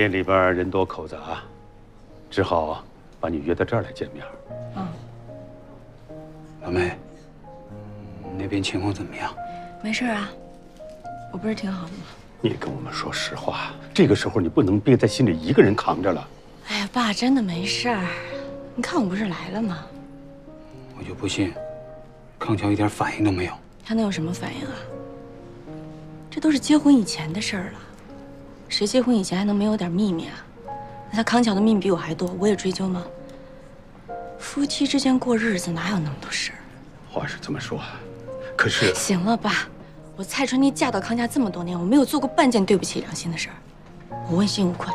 店里边人多口杂，只好把你约到这儿来见面。嗯，老妹，那边情况怎么样？没事啊，我不是挺好的吗？你跟我们说实话，这个时候你不能憋在心里一个人扛着了。哎呀，爸，真的没事儿。你看我不是来了吗？我就不信，康桥一点反应都没有。他能有什么反应啊？这都是结婚以前的事儿了，谁结婚以前还能没有点秘密啊？那他康桥的秘密比我还多，我也追究吗？夫妻之间过日子哪有那么多事儿？话是这么说，可是行了，吧，我蔡春妮嫁到康家这么多年，我没有做过半件对不起良心的事儿，我问心无愧。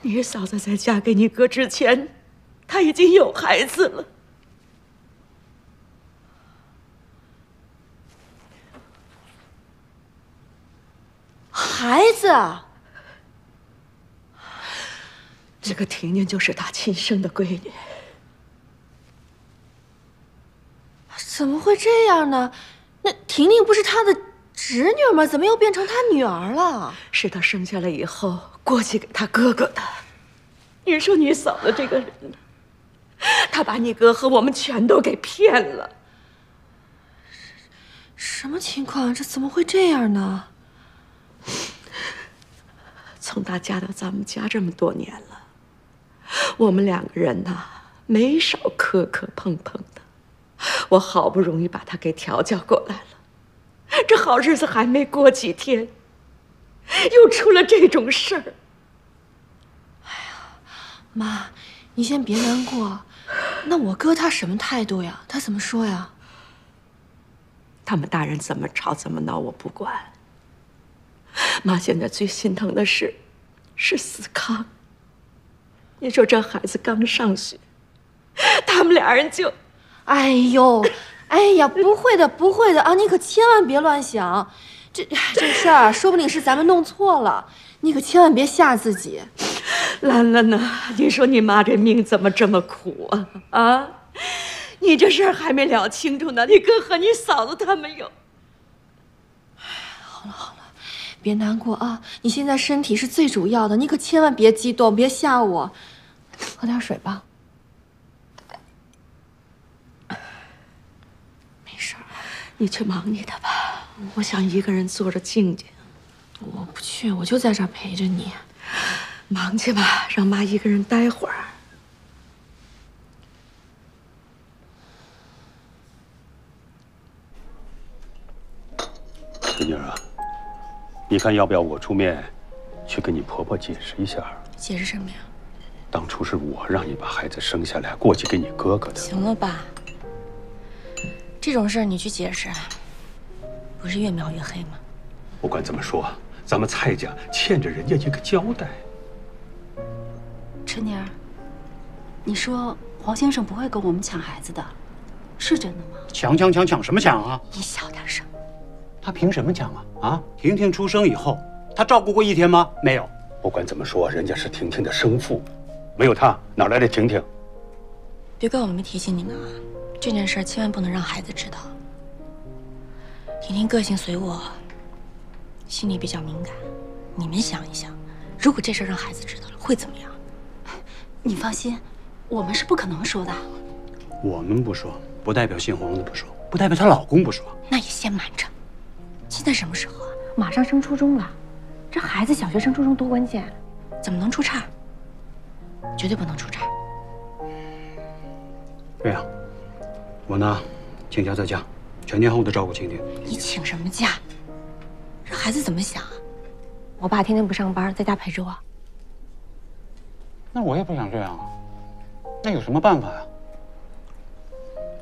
你嫂子在嫁给你哥之前，她已经有孩子了。孩子，这个婷婷就是他亲生的闺女。怎么会这样呢？那婷婷不是他的侄女吗？怎么又变成他女儿了？是他生下来以后过继给他哥哥的。你说你嫂子这个人呢？她把你哥和我们全都给骗了。什么情况？这怎么会这样呢？从她嫁到咱们家这么多年了，我们两个人呐，没少磕磕碰碰的。我好不容易把她给调教过来了，这好日子还没过几天，又出了这种事儿。哎呀，妈，你先别难过。那我哥他什么态度呀？他怎么说呀？他们大人怎么吵怎么闹我不管。妈现在最心疼的是，是思康。你说这孩子刚上学，他们俩人就，哎呦，哎呀，不会的，不会的啊！你可千万别乱想，这这事儿说不定是咱们弄错了，你可千万别吓自己。兰兰呐，你说你妈这命怎么这么苦啊？啊，你这事儿还没了清楚呢，你哥和你嫂子他们又……好了好了，别难过啊！你现在身体是最主要的，你可千万别激动，别吓我。喝点水吧。没事儿，你去忙你的吧，我想一个人坐着静静。我不去，我就在这儿陪着你。忙去吧，让妈一个人待会儿。春妮啊，你看要不要我出面，去跟你婆婆解释一下？解释什么呀？当初是我让你把孩子生下来过继给你哥哥的。行了吧？这种事儿你去解释，不是越描越黑吗？不管怎么说，咱们蔡家欠着人家一个交代。春妮儿，你说黄先生不会跟我们抢孩子的，是真的吗？抢抢抢抢什么抢啊？你小点声。他凭什么讲啊？啊！婷婷出生以后，他照顾过一天吗？没有。不管怎么说，人家是婷婷的生父，没有他哪来的婷婷？别怪我没提醒你们啊！这件事千万不能让孩子知道。婷婷个性随我，心里比较敏感。你们想一想，如果这事让孩子知道了，会怎么样？你放心，我们是不可能说的。我们不说，不代表姓黄的不说，不代表她老公不说。那也先瞒着。现在什么时候啊？马上升初中了，这孩子小学升初中多关键，怎么能出差？绝对不能出差。对呀，我呢，请假在家，全天候的照顾晴婷。你请什么假？这孩子怎么想啊？我爸天天不上班，在家陪着我。那我也不想这样啊，那有什么办法呀？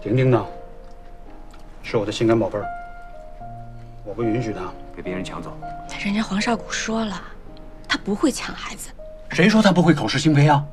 婷婷呢，是我的心肝宝贝儿。我不允许他被别人抢走。人家黄少谷说了，他不会抢孩子。谁说他不会口是心非啊？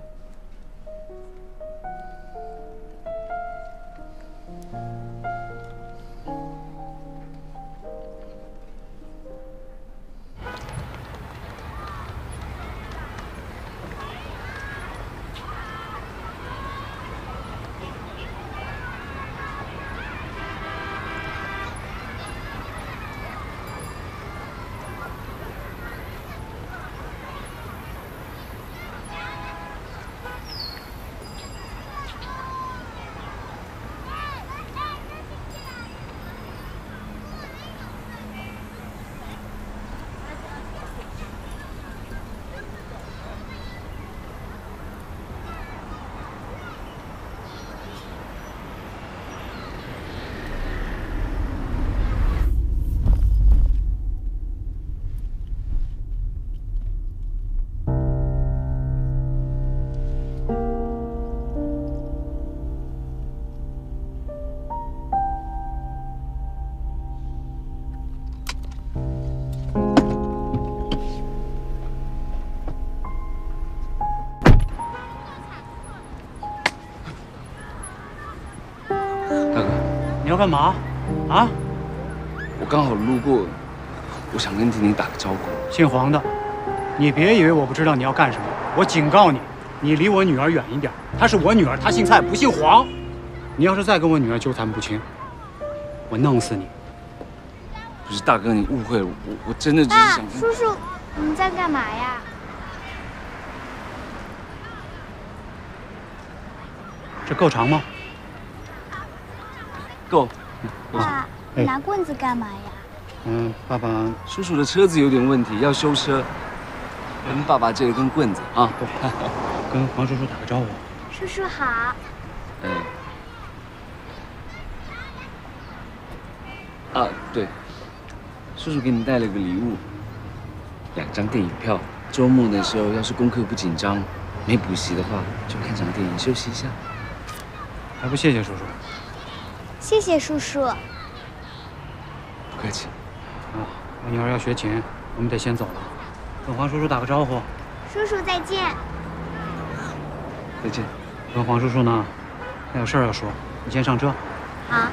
要干嘛？啊？我刚好路过，我想跟婷婷打个招呼。姓黄的，你别以为我不知道你要干什么。我警告你，你离我女儿远一点。她是我女儿，她姓蔡，不姓黄。你要是再跟我女儿纠缠不清，我弄死你！不是大哥，你误会了，我我真的只是爸想，叔叔，你们在干嘛呀？这够长吗？够。爸，你拿棍子干嘛呀？嗯，爸爸，叔叔的车子有点问题，要修车。跟爸爸借了根棍子啊。对 跟黄叔叔打个招呼。叔叔好。嗯。啊，对，叔叔给你带了个礼物，两张电影票。周末的时候，要是功课不紧张，没补习的话，就看场电影休息一下。还不谢谢叔叔？谢谢叔叔。不客气。啊，我女儿要学琴，我们得先走了。跟黄叔叔打个招呼。叔叔再见。再见。跟黄叔叔呢，还有事儿要说，你先上车。好。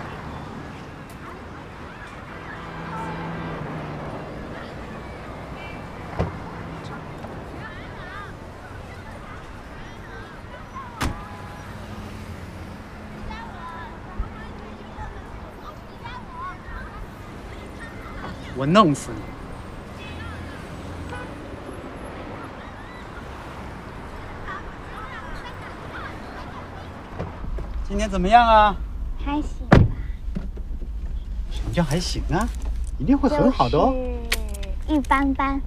我弄死你！今天怎么样啊？还行吧。什么叫还行啊？一定会很好的哦。一般般。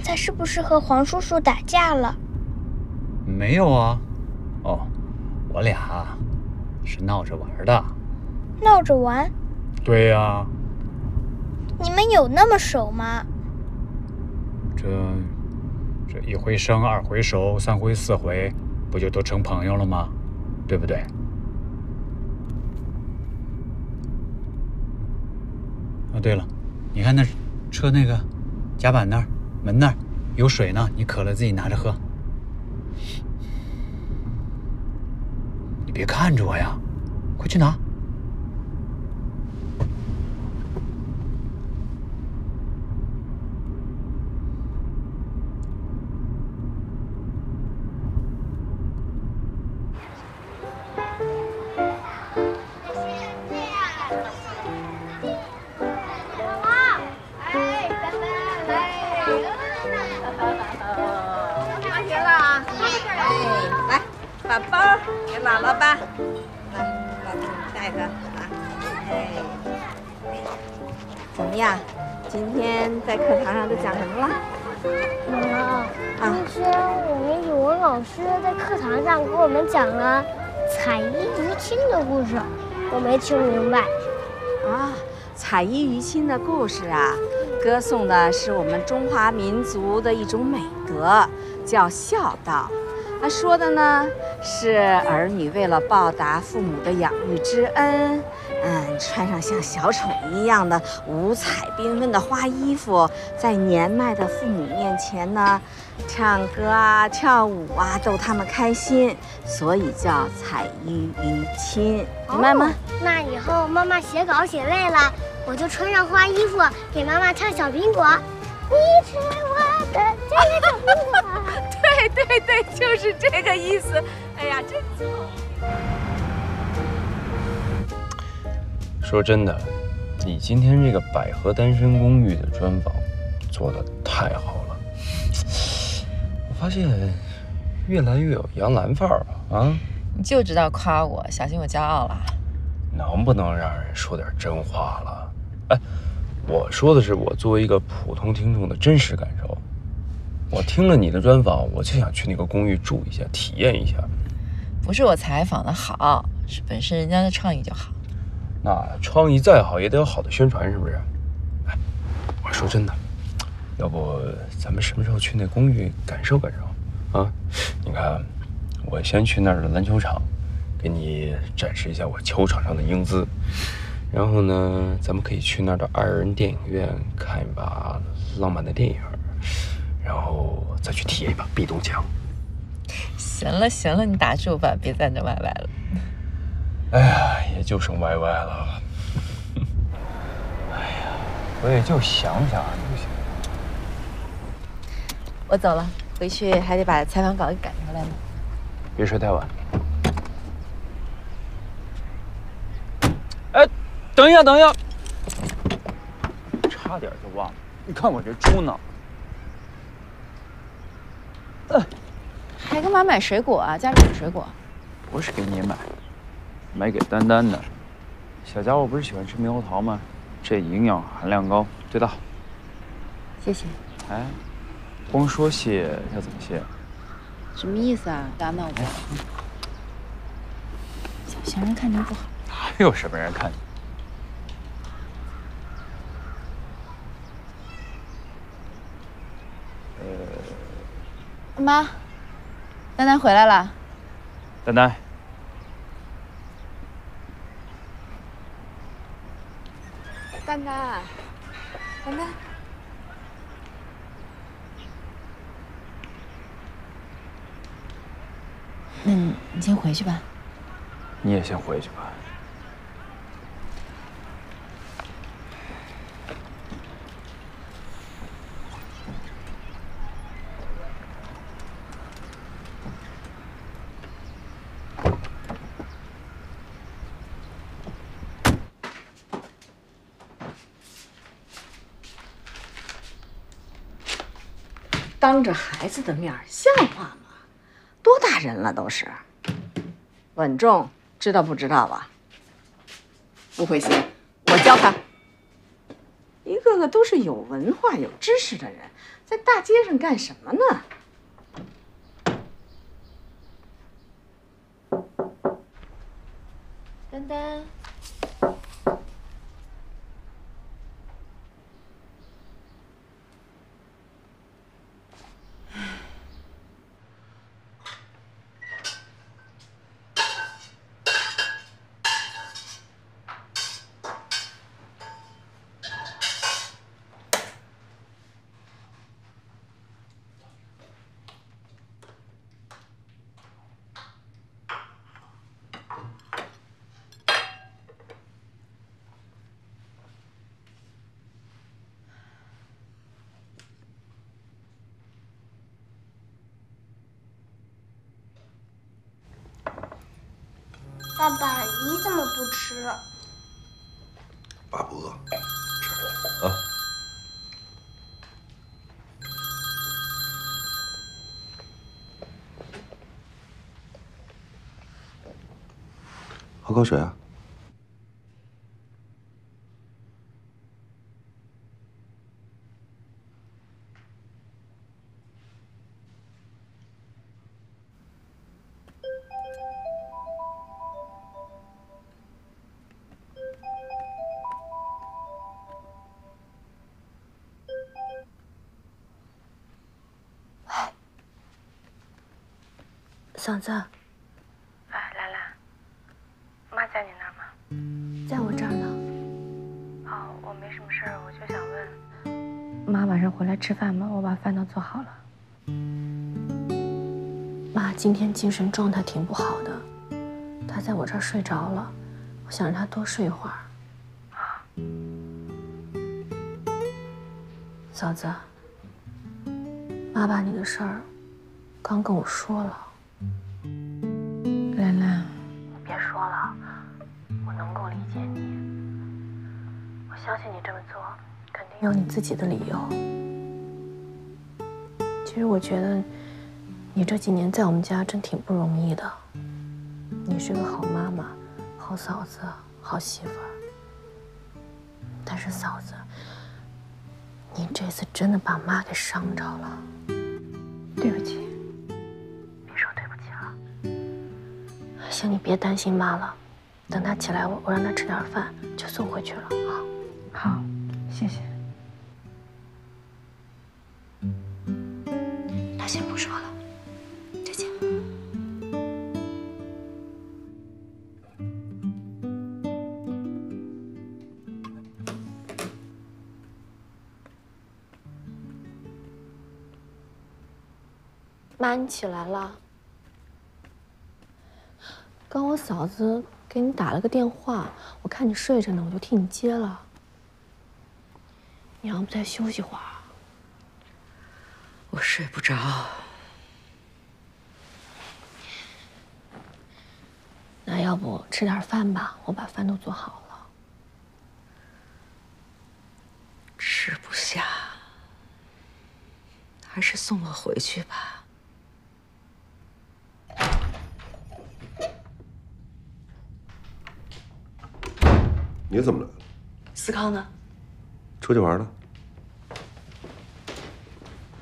刚才是不是和黄叔叔打架了？没有啊。哦，我俩是闹着玩的。闹着玩？对呀、你们有那么熟吗？这这一回生，二回熟，三回四回，不就都成朋友了吗？对不对？哦，对了，你看那车那个甲板那儿门那儿有水呢，你渴了自己拿着喝。你别看着我呀，快去拿。老师在课堂上给我们讲了彩衣娱亲的故事，我没听明白。啊，彩衣娱亲的故事啊，歌颂的是我们中华民族的一种美德，叫孝道。他说的呢，是儿女为了报答父母的养育之恩，嗯，穿上像小丑一样的五彩缤纷的花衣服，在年迈的父母面前呢，唱歌啊、跳舞啊，逗他们开心，所以叫彩衣娱亲，明白吗？哦那以后妈妈写稿写累了，我就穿上花衣服给妈妈唱《小苹果》。你是我的这个小苹果。对对对，就是这个意思。哎呀，真聪明。说真的，你今天这个百合单身公寓的专访做的太好了，我发现越来越有杨澜范儿了啊！你就知道夸我，小心我骄傲了。能不能让人说点真话了？哎，我说的是我作为一个普通听众的真实感受。我听了你的专访，我就想去那个公寓住一下，体验一下。不是我采访的好，是本身人家的创意就好。那创意再好，也得有好的宣传，是不是？哎，我说真的，要不咱们什么时候去那公寓感受感受？啊，你看，我先去那儿的篮球场，给你展示一下我球场上的英姿。然后呢，咱们可以去那儿的二人电影院看一把浪漫的电影，然后再去体验一把壁咚枪。行了行了，你打住吧，别在那歪歪了。哎呀，也就剩歪歪了。哎呀，我也就想想就行。我走了，回去还得把采访稿给赶回来呢。别睡太晚。哎，等一下，等一下，差点就忘了。你看我这猪脑。还干嘛买水果啊？家里有水果。不是给你买，买给丹丹的。小家伙不是喜欢吃猕猴桃吗？这营养含量高，最大。谢谢。哎，光说谢要怎么谢？什么意思啊？打闹不？小心人看着不好。哪有什么人看你？呃，妈，丹丹回来了。丹丹，丹丹，丹丹，那你你先回去吧。你也先回去吧。当着孩子的面像话吗？多大人了都是，稳重，知道不知道啊？不会写，我教他。一个个都是有文化、有知识的人，在大街上干什么呢？丹丹，爸爸，你怎么不吃？爸不饿，吃啊。喝口水啊。嫂子，哎，兰兰，妈在你那儿吗？在我这儿呢。哦，我没什么事儿，我就想问，妈晚上回来吃饭吗？我把饭都做好了。妈今天精神状态挺不好的，她在我这儿睡着了，我想让她多睡会儿。啊，嫂子，妈把你的事儿刚跟我说了。自己的理由。其实我觉得，你这几年在我们家真挺不容易的。你是个好妈妈、好嫂子、好媳妇儿。但是嫂子，你这次真的把妈给伤着了，对不起。别说对不起了。行，你别担心妈了，等她起来，我我让她吃点饭，就送回去了啊。好，谢谢。妈，你起来了。刚我嫂子给你打了个电话，我看你睡着呢，我就替你接了。你要不再休息会儿？我睡不着。那要不吃点饭吧，我把饭都做好了。吃不下，还是送我回去吧。你怎么来了？思康呢？出去玩了。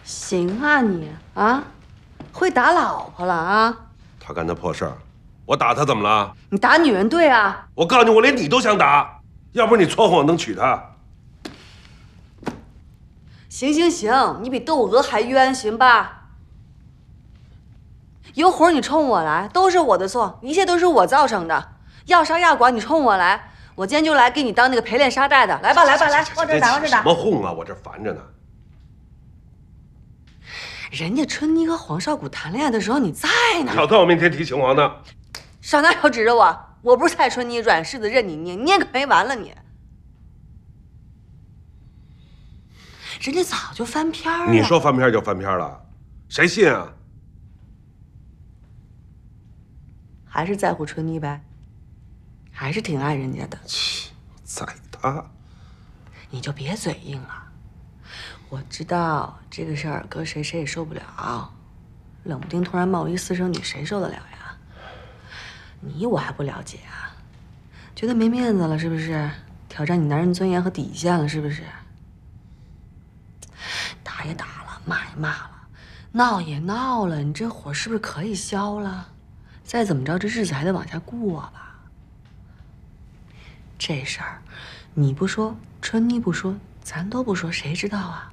行啊你啊，会打老婆了啊？他干那破事儿，我打他怎么了？你打女人对啊？我告诉你，我连你都想打，要不是你撮合我能娶她。行行行，你比窦娥还冤，行吧？有火你冲我来，都是我的错，一切都是我造成的。要杀要剐你冲我来，我今天就来给你当那个陪练沙袋的。来吧来吧来，往这打往这打。什么哄啊？我这烦着呢。人家春妮和黄少谷谈恋爱的时候你在呢，少在我面前提秦王呢。少拿手指着我，我不是蔡春妮，软柿子任你捏，捏个没完了你。人家早就翻篇了。你说翻篇就翻篇了，谁信啊？还是在乎春妮呗，还是挺爱人家的。切，宰他，你就别嘴硬了。我知道这个事儿搁谁谁也受不了，冷不丁突然冒一私生女，谁受得了呀？你我还不了解啊？觉得没面子了是不是？挑战你男人尊严和底线了是不是？打也打了，骂也骂了，闹也闹了，你这火是不是可以消了？再怎么着，这日子还得往下过吧。这事儿，你不说，春妮不说，咱都不说，谁知道啊？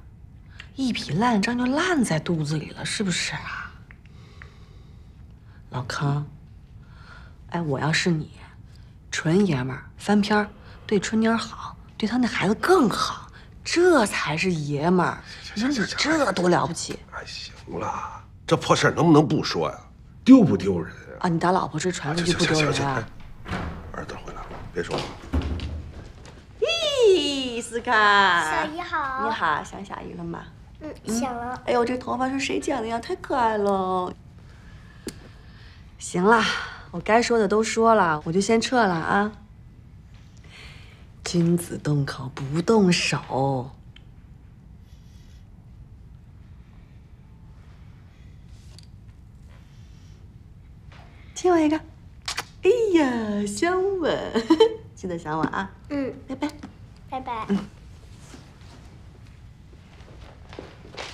一匹烂账就烂在肚子里了，是不是啊？老康，哎，我要是你，纯爷们儿翻篇儿，对春妮儿好，对他那孩子更好，这才是爷们儿。你说你这多了不起？哎，行了，这破事儿能不能不说呀？丢不丢人啊？你打老婆这传出去不丢人啊？儿子回来了，别说话。咦，思康，小姨好。你好，想小姨了吗？嗯，想了。哎呦，这头发是谁剪的呀？太可爱了。行了，我该说的都说了，我就先撤了啊。君子动口不动手。亲我一个，哎呀，香吻，记得想我啊。嗯，拜拜，拜拜。嗯，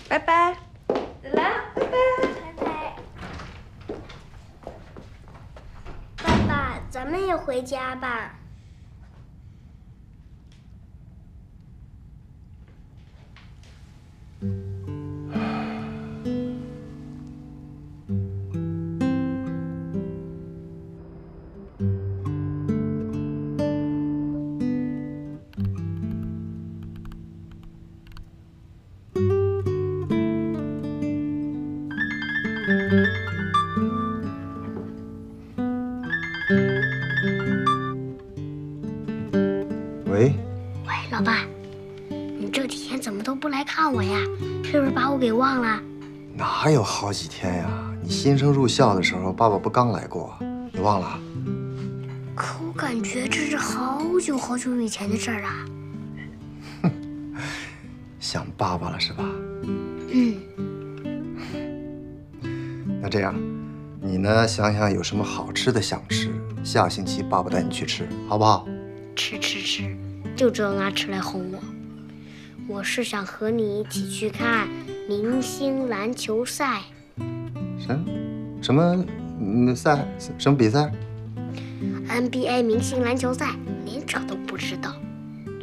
拜拜，来，拜拜，拜拜。爸爸，咱们也回家吧。有好几天呀？你新生入校的时候，爸爸不刚来过？你忘了？可我感觉这是好久好久以前的事儿啊。想爸爸了是吧？嗯，那这样，你呢？想想有什么好吃的想吃，下星期爸爸带你去吃，好不好？吃吃吃，就知道拿吃来哄我。我是想和你一起去看明星篮球赛。什什么嗯赛？什么比赛？NBA 明星篮球赛，连这都不知道？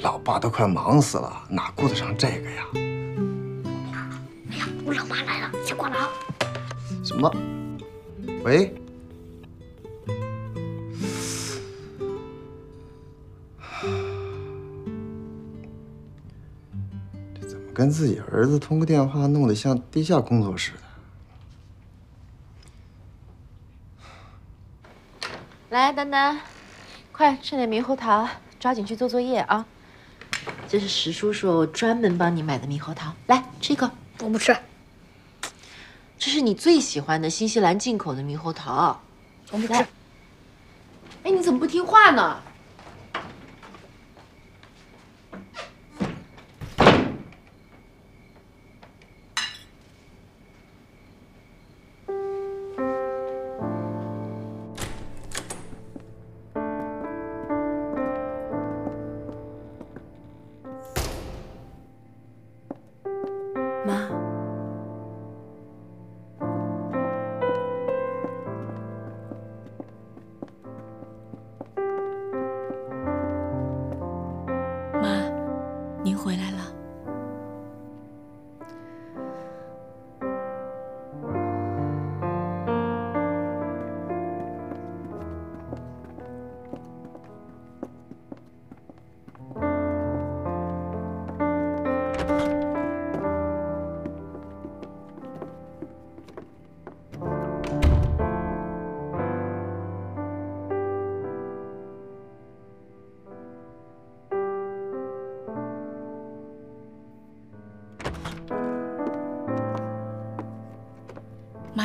老爸都快忙死了，哪顾得上这个呀？哎呀，我老妈来了，先挂了啊。什么？喂？跟自己儿子通个电话，弄得像地下工作似的。来，丹丹，快吃点猕猴桃，抓紧去做作业啊！这是石叔叔专门帮你买的猕猴桃，来吃一个。我不吃。这是你最喜欢的新西兰进口的猕猴桃，我不吃。哎，你怎么不听话呢？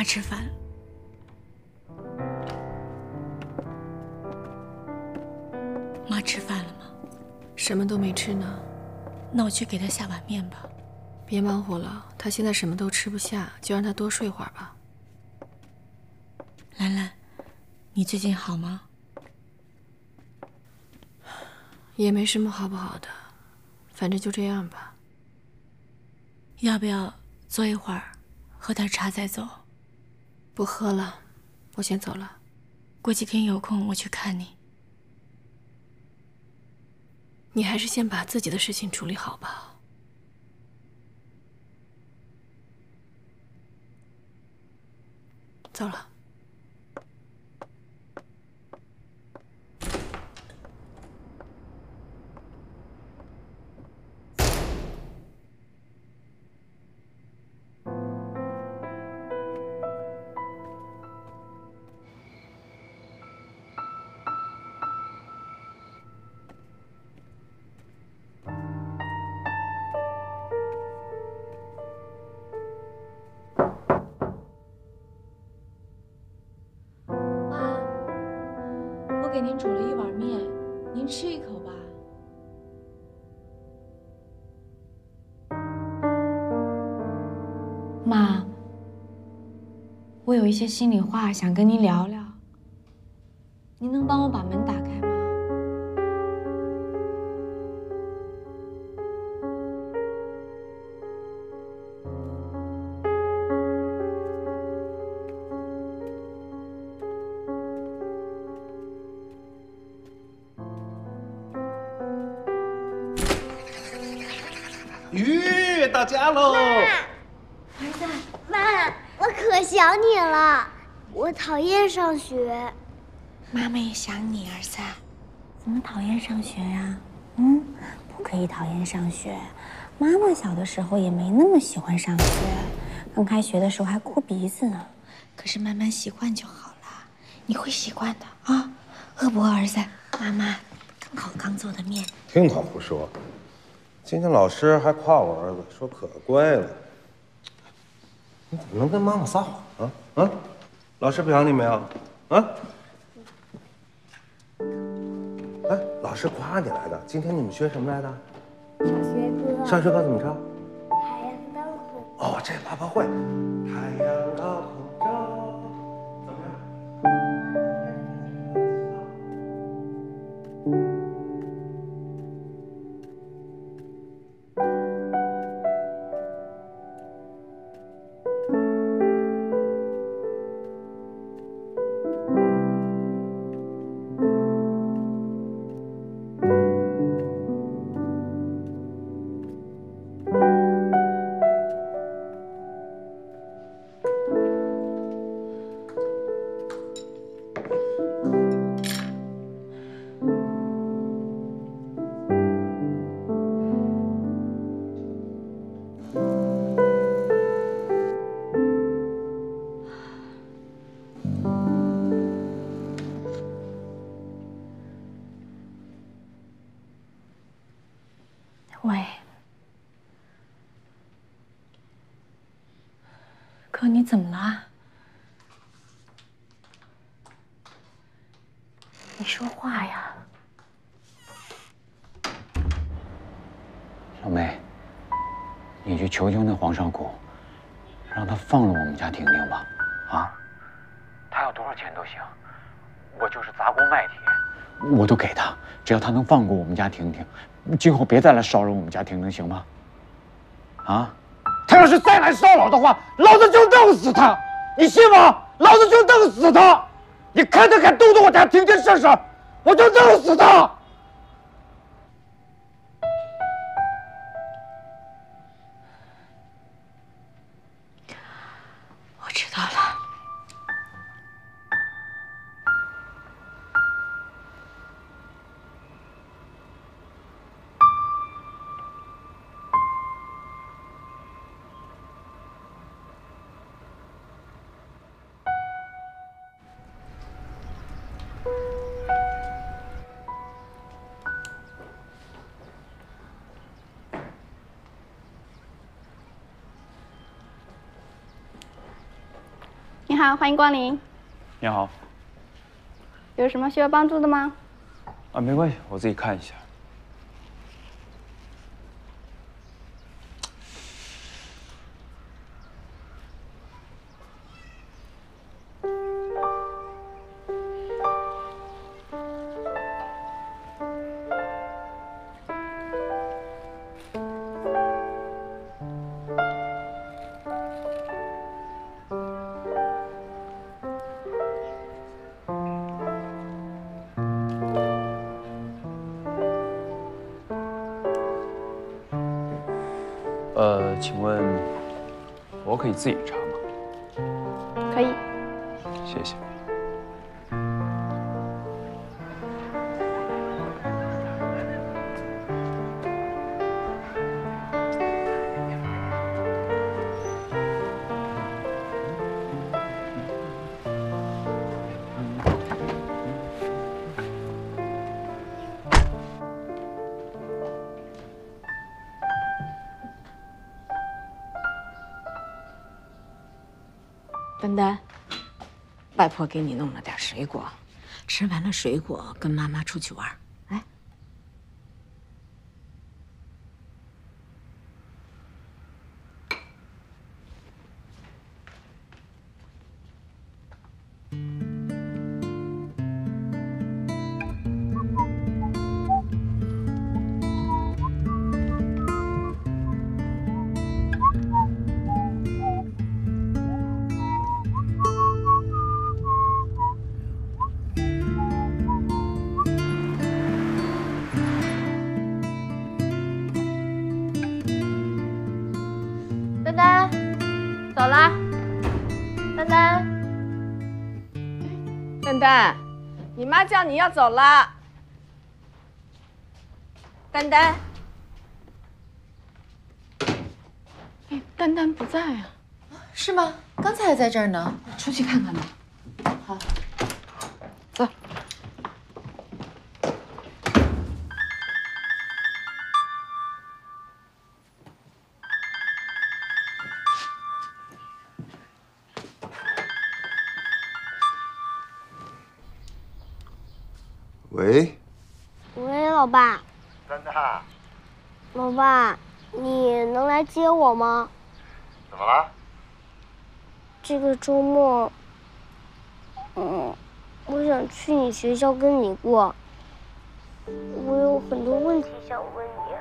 吃饭。妈吃饭了吗？什么都没吃呢。那我去给她下碗面吧。别忙活了，他现在什么都吃不下，就让他多睡会儿吧。兰兰，你最近好吗？也没什么好不好的，反正就这样吧。要不要坐一会儿，喝点茶再走？不喝了，我先走了。过几天有空我去看你。你还是先把自己的事情处理好吧。走了。我有一些心里话想跟您聊聊，您能帮我把门打开吗？鱼到家喽！可想你了。我讨厌上学。妈妈也想你，儿子。怎么讨厌上学呀、嗯，不可以讨厌上学。妈妈小的时候也没那么喜欢上学，刚开学的时候还哭鼻子呢。可是慢慢习惯就好了，你会习惯的啊。饿不饿，儿子？妈妈刚好刚做的面。听他胡说，今天老师还夸我儿子，说可乖了。你怎么能跟妈妈撒谎啊？啊，老师表扬你没有？啊？哎，老师夸你来的。今天你们学什么来的？小学歌。上学歌怎么唱？太阳。哦，这爸爸会。太阳高你怎么了？你说话呀！小梅，你去求求那黄少谷，让他放了我们家婷婷吧。啊，他要多少钱都行，我就是砸锅卖铁，我都给他，只要他能放过我们家婷婷，今后别再来骚扰我们家婷婷，行吗？啊？要是再来骚扰的话，老子就弄死他！你信吗？老子就弄死他！你看他敢动动我家婷婷试试，我就弄死他！好，欢迎光临。你好，有什么需要帮助的吗？啊，没关系，我自己看一下。请问我可以自己查吗？可以。谢谢。婆给你弄了点水果，吃完了水果跟妈妈出去玩。丹丹，你妈叫你要走了。丹丹，哎，丹丹不在啊。是吗？刚才还在这儿呢，出去看看吧。好。接我吗？怎么了？这个周末，嗯，我想去你学校跟你过。我有很多问题想问你。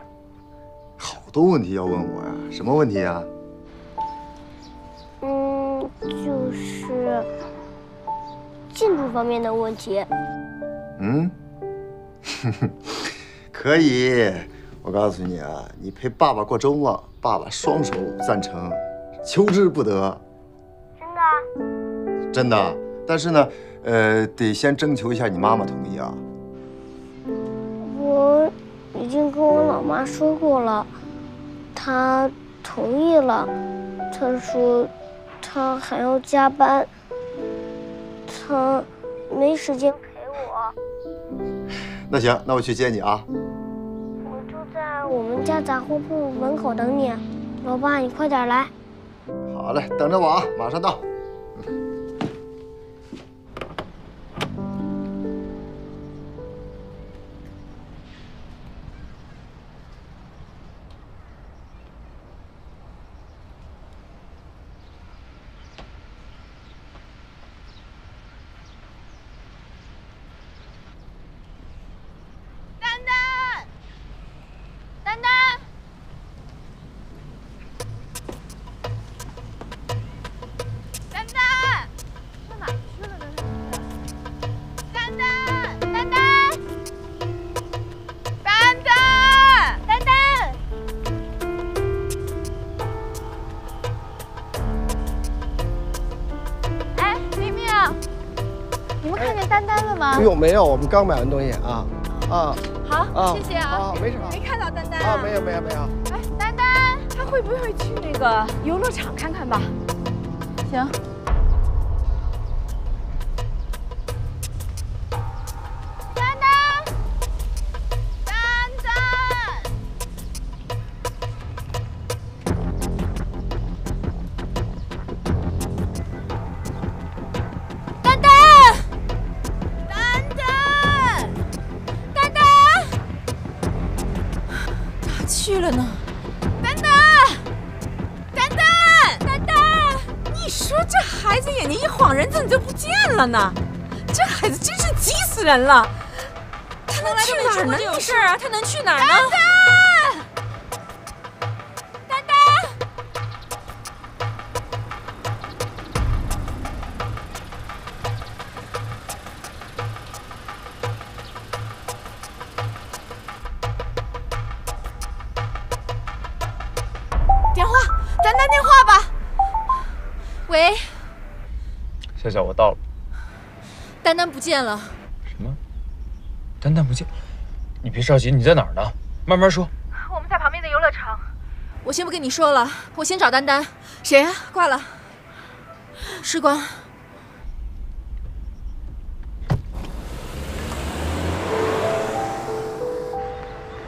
好多问题要问我呀，什么问题呀？嗯，就是建筑方面的问题。嗯，可以。我告诉你啊，你陪爸爸过周末，爸爸双手赞成，求之不得。真的？真的。但是呢，呃，得先征求一下你妈妈同意啊。我已经跟我老妈说过了，她同意了。她说她还要加班，她没时间陪我。那行，那我去接你啊。我们家杂货铺门口等你，老爸，你快点来。好嘞，等着我啊，马上到。没有，我们刚买完东西啊啊好，啊！谢谢啊。好，没事。没看到丹丹啊，没有没有没有。哎，丹丹，他会不会去那个游乐场看看吧？行。了呢？这孩子真是急死人了！他能去哪儿呢？有事啊？他能去哪儿呢？丹丹，丹丹，电话，丹丹电话吧。喂，笑笑，我到了。丹丹不见了。什么？丹丹不见？你别着急，你在哪儿呢？慢慢说。我们在旁边的游乐场。我先不跟你说了，我先找丹丹。谁呀、挂了。士官。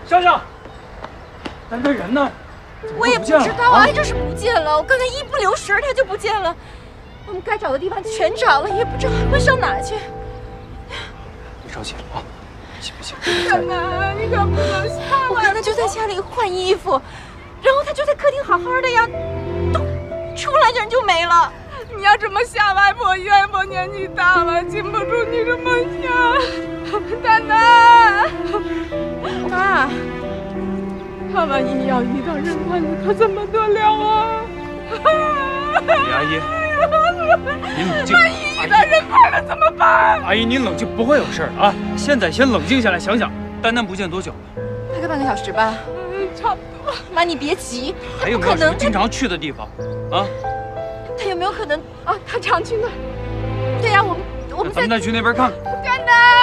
夏夏，丹丹人呢？我也不知道啊，就是不见了。我刚才一不留神，他就不见了。我们该找的地方全找了，也不知道还会上哪去。别着急啊，行不行？奶奶，你可不能下来！我看他就在家里换衣服，然后他就在客厅好好的呀，都，出来人就没了。你要这么吓，外婆外婆年纪大了，禁不住你这么吓。奶奶，妈，他万一要遇到人贩子，可怎么得了啊？李阿姨，您冷静。万一一旦人快了怎么办？阿姨，您冷静，不会有事儿啊。现在先冷静下来，想想，丹丹不见多久了？大概半个小时吧。嗯差不多。妈，你别急，还有没有什么经常去的地方啊？他有没有可能啊？他常去那儿。对呀、我们我们咱们再去那边看看。丹丹。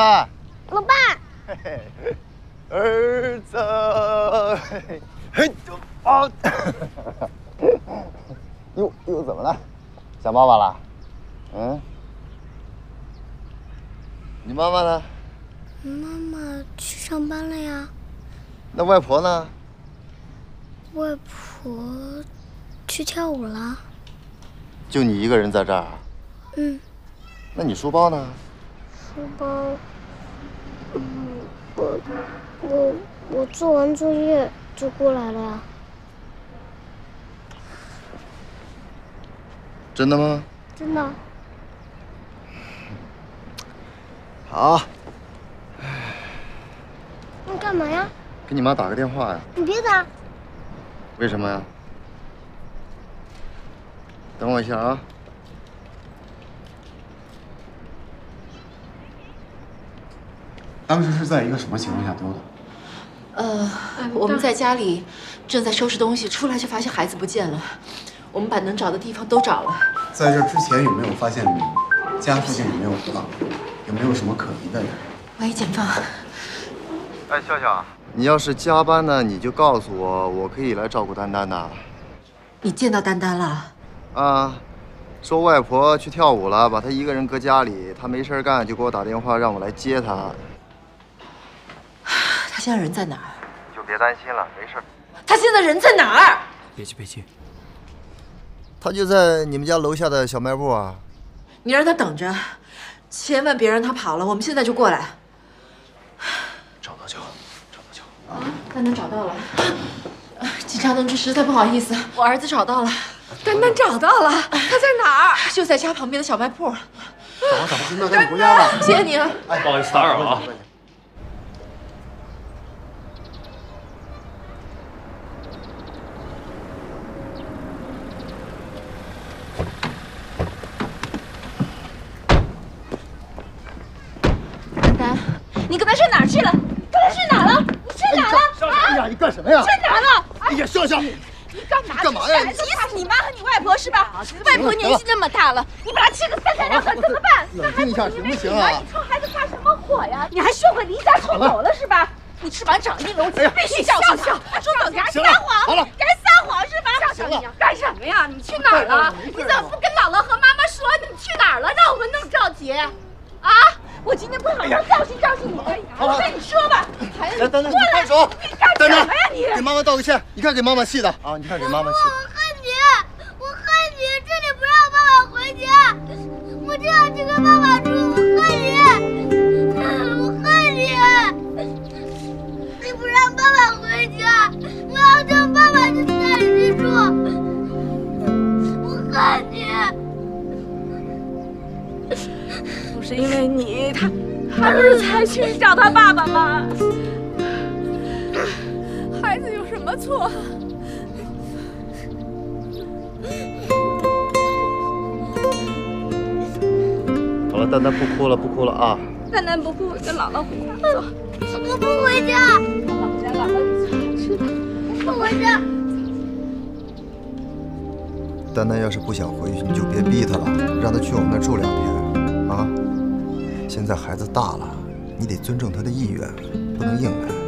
老爸，嘿嘿，儿子，嘿嘿，啊，又又怎么了？想妈妈了？嗯？你妈妈呢？妈妈去上班了呀。那外婆呢？外婆去跳舞了。就你一个人在这儿？嗯，那你书包呢？书包，嗯，我我我做完作业就过来了呀。真的吗？真的。好，你干嘛呀？给你妈打个电话呀。你别打，为什么呀？等我一下啊。当时是在一个什么情况下丢的？呃，我们在家里正在收拾东西，出来就发现孩子不见了。我们把能找的地方都找了。在这之前有没有发现家附近有没有土壤？有没有什么可疑的人？喂，检方，哎，笑笑，你要是加班呢，你就告诉我，我可以来照顾丹丹的。你见到丹丹了？啊，说外婆去跳舞了，把她一个人搁家里，她没事干就给我打电话让我来接她。他现在人在哪儿？你就别担心了，没事。他现在人在哪儿？别急，别急。他就在你们家楼下的小卖部啊。你让他等着，千万别让他跑了。我们现在就过来。找到就好，找到就好。啊，丹丹找到了。警察同志，实在不好意思，我儿子找到了。丹丹找到了，他在哪儿？就在家旁边的小卖铺。找找，那赶紧回家吧。谢谢你啊。哎不好意思打扰了啊。丹丹，你刚才上哪儿去了？刚才去哪儿了？你去哪儿了？哎呀，你干什么呀？去哪了？哎呀，笑笑，你干嘛？干嘛呀急死你妈和你外婆是吧？外婆年纪那么大了，你把她气个三天两头怎么办？冷静一下行不行啊？你冲孩子发什么火呀？你还学会离家出走了是吧？你翅膀长硬了，我必须教训他。他说你还撒谎，好了，还撒谎是吧？行了，干什么呀？你去哪儿了？你怎么不跟姥姥和妈妈说你去哪儿了？让我们那么着急啊！我今天不好好教训教训你，我跟你说吧，孩子，过来你放手！你干什么呀你？给妈妈道个歉。你看给妈妈气的啊！你看给妈妈气。我恨你，我恨你，这里不让爸爸回家，我就要去跟爸爸住，是因为你，他他不是才去找他爸爸吗？孩子有什么错？好了，丹丹不哭了，不哭了啊！丹丹不哭，跟姥姥回家走。我不回家，姥姥家姥姥有菜好吃的。不回家。丹丹要是不想回去，你就别逼她了，让她去我们那儿住两天啊。现在孩子大了，你得尊重他的意愿，不能硬来。